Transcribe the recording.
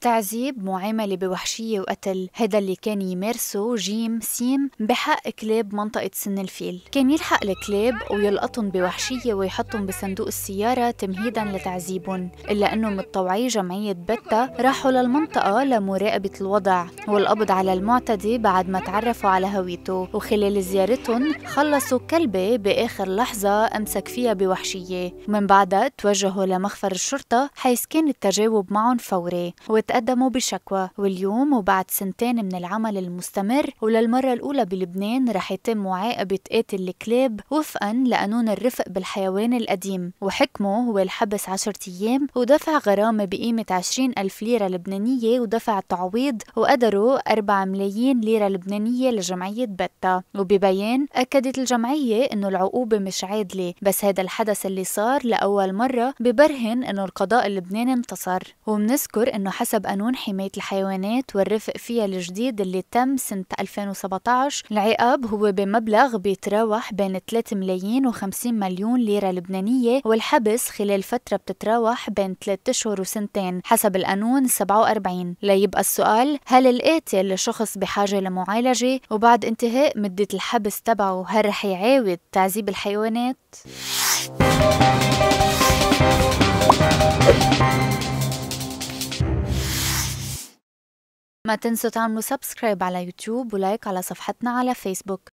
تعذيب معاملة بوحشية وقتل. هذا اللي كان يمارسه جيم سين بحق كلاب منطقة سن الفيل. كان يلحق الكلاب ويلقطهم بوحشية ويحطهم بصندوق السيارة تمهيدا لتعذيبهم إلا أنه متطوعي جمعية بتا راحوا للمنطقة لمراقبة الوضع. والقبض على المعتدي بعد ما تعرفوا على هويته. وخلال زيارتهم خلصوا كلبة بآخر لحظة أمسك فيها بوحشية. ومن بعدها توجهوا لمخفر الشرطة حيث كان التجاوب معهم فوري. وتقدموا بشكوى واليوم وبعد سنتين من العمل المستمر وللمرة الأولى بلبنان رح يتم معاقبة قاتل الكلاب وفقا لقانون الرفق بالحيوان القديم. وحكمه هو الحبس عشرة أيام ودفع غرامة بقيمة 20 ألف ليرة لبنانية ودفع تعويض وقدروا 4 ملايين ليرة لبنانية لجمعية بتا وببيان أكدت الجمعية إنه العقوبة مش عادلة بس هذا الحدث اللي صار لأول مرة ببرهن إنه القضاء اللبناني انتصر. ومنذكر إنه حسب قانون حماية الحيوانات والرفق فيها الجديد اللي تم سنة 2017 العقاب هو بمبلغ بيتراوح بين 3 ملايين و50 مليون ليرة لبنانية والحبس خلال فترة بتتراوح بين 3 أشهر وسنتين حسب القانون 47 ليبقى السؤال هل القاتل شخص بحاجة لمعالجة؟ وبعد انتهاء مدة الحبس تبعه هل رح يعاود تعذيب الحيوانات؟ ما تنسوا تعملوا subscribe على يوتيوب و like على صفحتنا على فيسبوك